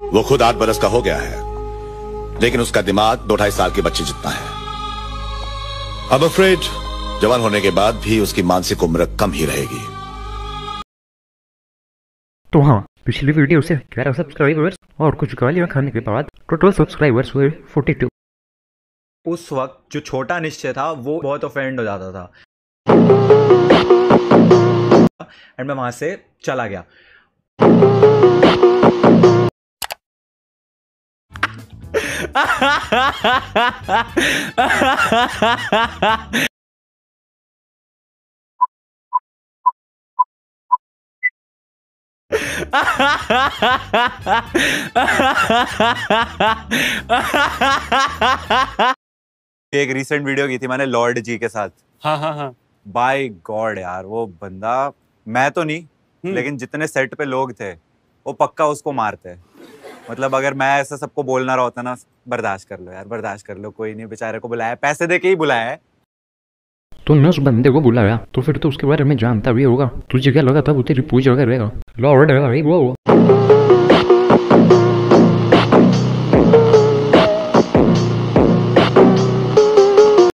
वो खुद आठ बरस का हो गया है लेकिन उसका दिमाग दो ढाई साल के बच्चे जितना है। अब अफ्रेड जवान होने के बाद भी उसकी मानसिक उम्र कम ही रहेगी। तो हाँ पिछली वीडियो से ग्यारह सब्सक्राइबर्स और कुछ गालियाँ खाने के बाद टोटल सब्सक्राइबर्स हुए 42 उस वक्त जो छोटा निश्चय था वो बहुत ऑफेंड हो जाता था। एंड मैं वहाँ से चला गया। एक रिसेंट वीडियो की थी मैंने लॉर्ड जी के साथ। हाँ हाँ हाँ। बाय गॉड यार वो बंदा मैं तो नहीं हम्म। लेकिन जितने सेट पे लोग थे वो पक्का उसको मारते मतलब अगर मैं ऐसा सबको बोलना रहा होता ना, बर्दाश्त कर लो यार, बर्दाश्त कर लो, कोई नहीं, बेचारे को बुलाया पैसे दे के ही बुलाया तुमने उस बंदे को बुलाया तो फिर तो उसके बारे में जानता भी होगा। तुझे क्या लगा था वो तेरी पूजा करेगा लॉर्ड है भाई वो।